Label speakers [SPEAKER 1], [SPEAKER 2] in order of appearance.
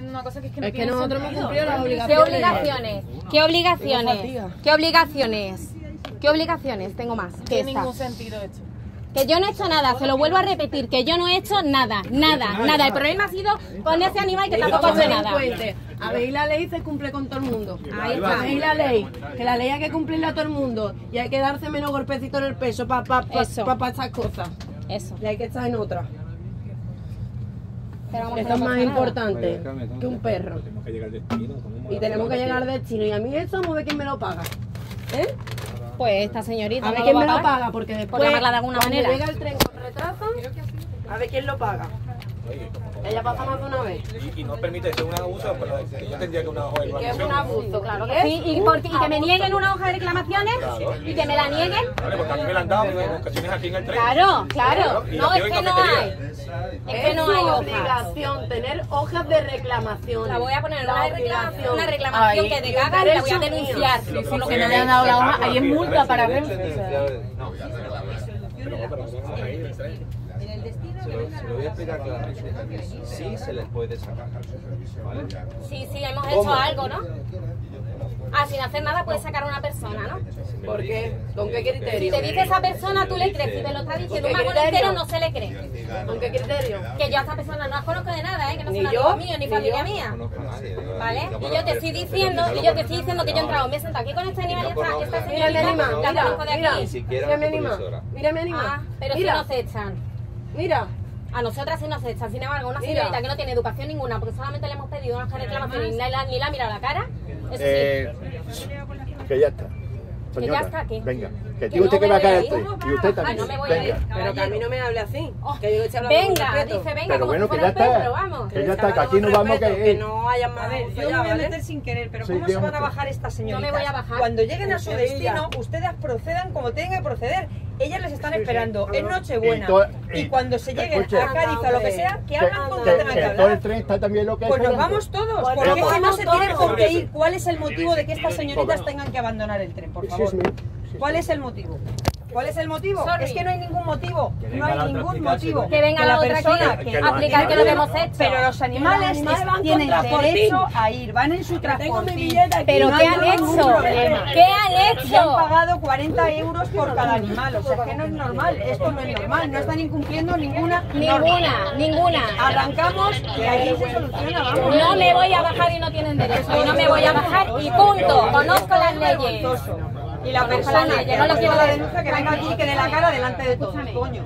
[SPEAKER 1] una cosa que es que no
[SPEAKER 2] Es que
[SPEAKER 1] tiene
[SPEAKER 2] nosotros hemos cumplido las
[SPEAKER 3] ¿Qué
[SPEAKER 2] obligaciones.
[SPEAKER 3] obligaciones? ¿Qué obligaciones? ¿Qué obligaciones? ¿Qué obligaciones tengo más
[SPEAKER 1] No
[SPEAKER 3] que
[SPEAKER 1] tiene
[SPEAKER 3] esta?
[SPEAKER 1] ningún sentido esto.
[SPEAKER 3] Que yo no he hecho nada, se lo vuelvo a repetir, que yo no he hecho nada, nada, nada. El problema ha sido con ese animal que tampoco ha hecho nada.
[SPEAKER 2] A ver, y la ley se cumple con todo el mundo.
[SPEAKER 3] Ahí está.
[SPEAKER 2] A ver, y la ley. Que la ley hay que cumplirla a todo el mundo. Y hay que darse menos golpecitos en el pecho para pa, pa,
[SPEAKER 3] Eso.
[SPEAKER 2] pa- pa estas cosas.
[SPEAKER 3] Eso.
[SPEAKER 2] Y hay que estar en otra. Esto es
[SPEAKER 3] no
[SPEAKER 2] más importante que un perro.
[SPEAKER 4] Tenemos que llegar al destino.
[SPEAKER 2] Y tenemos que llegar al destino. Y a mí eso, vamos a ver quién me lo paga. ¿Eh?
[SPEAKER 3] Pues esta señorita
[SPEAKER 2] A ver
[SPEAKER 3] no
[SPEAKER 2] quién
[SPEAKER 3] va
[SPEAKER 2] me lo paga, porque después.
[SPEAKER 3] Por llamarla de alguna manera.
[SPEAKER 2] llega el tren con retraso, a ver quién lo paga. Ella pasa más de una vez.
[SPEAKER 4] Y, y no permite ser un abuso, pero yo tendría que una hoja de
[SPEAKER 2] Que es
[SPEAKER 4] reclamación.
[SPEAKER 2] un abuso, claro que
[SPEAKER 3] Sí, y, porque- y que me nieguen una hoja de reclamaciones y que me la nieguen.
[SPEAKER 4] Vale, porque a mí me la han dado en ocasiones aquí en el tren.
[SPEAKER 3] Claro, claro. No, es
[SPEAKER 4] en
[SPEAKER 3] que no hay. Es que no hay
[SPEAKER 2] obligación tener hojas de reclamación.
[SPEAKER 3] La voy a poner en
[SPEAKER 2] La
[SPEAKER 3] una, reclamación, una reclamación que te cagan y la voy a denunciar.
[SPEAKER 1] Por lo que no le han dado la hoja, ahí es multa para Renfe. o sea.
[SPEAKER 5] Se lo, se lo voy a explicar claramente. Sí se les puede sacar. ¿Vale?
[SPEAKER 3] Sí, sí, hemos hecho algo, ¿no? Ah, sin hacer nada puedes sacar a una persona, ¿no?
[SPEAKER 2] ¿Por qué? ¿Con qué
[SPEAKER 3] Si
[SPEAKER 2] criterio?
[SPEAKER 3] te dice esa persona, tú le crees. Si te lo está diciendo un
[SPEAKER 2] ¿Con qué
[SPEAKER 3] mago entero,
[SPEAKER 2] criterio?
[SPEAKER 3] no se le cree.
[SPEAKER 2] ¿Con qué criterio?
[SPEAKER 3] Que yo a esta persona no las conozco de nada, ¿eh? Que no
[SPEAKER 2] yo,
[SPEAKER 3] amigos míos, ni familia mía. ¿Vale?
[SPEAKER 5] Y
[SPEAKER 3] yo te estoy diciendo, y yo te estoy diciendo que yo he entrado, me he sentado aquí con este animal y esta, esta
[SPEAKER 2] Mira mi
[SPEAKER 3] señorita,
[SPEAKER 2] animal,
[SPEAKER 3] la
[SPEAKER 2] mira,
[SPEAKER 3] conozco de
[SPEAKER 2] mira.
[SPEAKER 5] Ni
[SPEAKER 3] aquí.
[SPEAKER 5] siquiera
[SPEAKER 2] Mira mi
[SPEAKER 5] la
[SPEAKER 2] animal.
[SPEAKER 5] supervisora.
[SPEAKER 2] Mira mi animal.
[SPEAKER 3] Ah, pero si
[SPEAKER 2] Mira,
[SPEAKER 3] no se echan.
[SPEAKER 2] mira.
[SPEAKER 3] A nosotras sí nos echan, sin embargo, una
[SPEAKER 2] Mira.
[SPEAKER 3] señorita que no tiene educación ninguna, porque solamente le hemos pedido una reclamación y ni la, ni la ha mirado a la cara, eso sí.
[SPEAKER 6] Eh, que ya está.
[SPEAKER 3] Que ya está, ¿qué?
[SPEAKER 6] Venga,
[SPEAKER 3] Que
[SPEAKER 6] que tiene usted
[SPEAKER 3] no
[SPEAKER 6] que
[SPEAKER 3] me voy a
[SPEAKER 6] el
[SPEAKER 3] ir.
[SPEAKER 6] Y usted
[SPEAKER 3] Ay,
[SPEAKER 6] también.
[SPEAKER 3] no me voy a
[SPEAKER 6] venga.
[SPEAKER 3] ir.
[SPEAKER 2] Pero que a mí no me hable así.
[SPEAKER 3] Oh,
[SPEAKER 2] Que yo estoy hablando con
[SPEAKER 3] venga,
[SPEAKER 2] respeto.
[SPEAKER 3] dice, venga,
[SPEAKER 6] Pero
[SPEAKER 3] como
[SPEAKER 6] bueno,
[SPEAKER 3] si
[SPEAKER 6] que
[SPEAKER 3] fuera
[SPEAKER 6] ya está.
[SPEAKER 3] perro, vamos.
[SPEAKER 6] Que ya está, que aquí no vamos que...
[SPEAKER 2] que no haya más
[SPEAKER 7] A ver,
[SPEAKER 2] abuso
[SPEAKER 7] yo
[SPEAKER 2] ya,
[SPEAKER 7] me voy a
[SPEAKER 2] ¿vale?
[SPEAKER 7] meter sin querer, pero
[SPEAKER 6] Sí,
[SPEAKER 7] ¿cómo se
[SPEAKER 6] dígame
[SPEAKER 7] van a
[SPEAKER 6] usted.
[SPEAKER 7] bajar estas señoritas?
[SPEAKER 3] No me voy a bajar.
[SPEAKER 7] Cuando lleguen a su destino, ustedes procedan como tengan que proceder. Ellas les están esperando. Es
[SPEAKER 6] Y
[SPEAKER 7] Nochebuena.
[SPEAKER 6] to-
[SPEAKER 7] Y,
[SPEAKER 6] y-
[SPEAKER 7] cuando se lleguen
[SPEAKER 6] escuche.
[SPEAKER 7] a Cádiz o lo que sea, que hablan con
[SPEAKER 6] que-
[SPEAKER 7] que tengan que
[SPEAKER 6] que todo el
[SPEAKER 7] hablar.
[SPEAKER 6] tren está también lo que
[SPEAKER 7] Pues
[SPEAKER 6] es
[SPEAKER 7] nos vamos todos,
[SPEAKER 2] Pues
[SPEAKER 7] porque no
[SPEAKER 2] vamos
[SPEAKER 7] se tiene por qué ir. ¿Cuál es el motivo de que estas señoritas tengan que abandonar el tren, por favor? ¿Cuál es el motivo? ¿Cuál es el motivo?
[SPEAKER 3] Sorry.
[SPEAKER 7] Es que no hay ningún motivo. No hay ningún motivo.
[SPEAKER 3] Que venga la otra
[SPEAKER 7] persona que
[SPEAKER 3] a explicar que lo que hemos hecho.
[SPEAKER 7] Pero los animales,
[SPEAKER 2] animales van con
[SPEAKER 7] tienen derecho a ir, van en su transportín.
[SPEAKER 3] Pero
[SPEAKER 7] No
[SPEAKER 3] ¿qué han hecho? ¿Qué han
[SPEAKER 7] Y han
[SPEAKER 3] hecho?
[SPEAKER 7] pagado 40 euros por cada animal. O sea, es que no es normal. Esto no es normal. No están incumpliendo ninguna norma.
[SPEAKER 3] Ninguna, ninguna.
[SPEAKER 7] Arrancamos y ahí se soluciona, vamos.
[SPEAKER 3] No me voy a bajar y no tienen derecho. Y no me voy a bajar y punto. Conozco las leyes.
[SPEAKER 7] Y la persona que
[SPEAKER 3] no lo quiero
[SPEAKER 7] la denuncia que venga aquí y que dé la cara delante de todos. Coño.